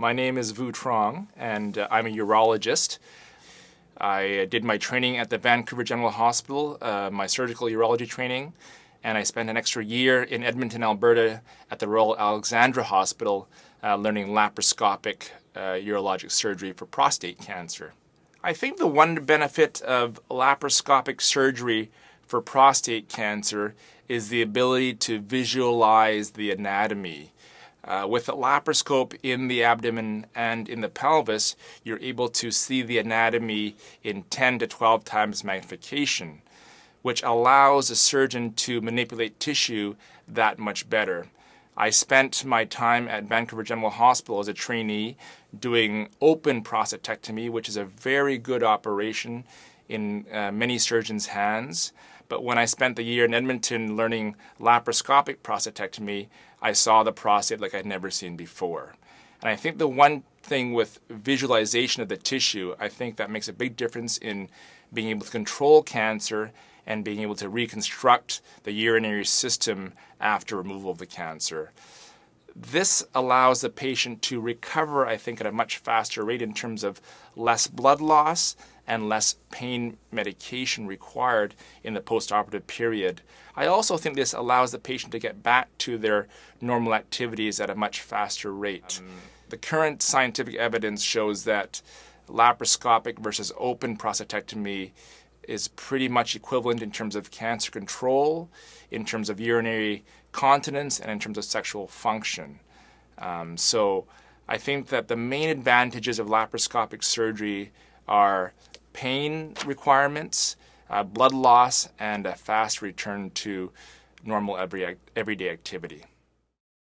My name is Vu Truong, and uh, I'm a urologist. I did my training at the Vancouver General Hospital, uh, my surgical urology training, and I spent an extra year in Edmonton, Alberta at the Royal Alexandra Hospital uh, learning laparoscopic uh, urologic surgery for prostate cancer. I think the one benefit of laparoscopic surgery for prostate cancer is the ability to visualize the anatomy. Uh, with a laparoscope in the abdomen and in the pelvis, you're able to see the anatomy in 10 to 12 times magnification, which allows a surgeon to manipulate tissue that much better. I spent my time at Vancouver General Hospital as a trainee doing open prostatectomy, which is a very good operation in uh, many surgeons' hands. But when I spent the year in Edmonton learning laparoscopic prostatectomy, I saw the prostate like I'd never seen before. And I think the one thing with visualization of the tissue, I think that makes a big difference in being able to control cancer and being able to reconstruct the urinary system after removal of the cancer. This allows the patient to recover, I think, at a much faster rate in terms of less blood loss and less pain medication required in the postoperative period. I also think this allows the patient to get back to their normal activities at a much faster rate. Um, the current scientific evidence shows that laparoscopic versus open prostatectomy is pretty much equivalent in terms of cancer control, in terms of urinary continence, and in terms of sexual function. Um, so I think that the main advantages of laparoscopic surgery are pain requirements, uh, blood loss, and a fast return to normal every, everyday activity.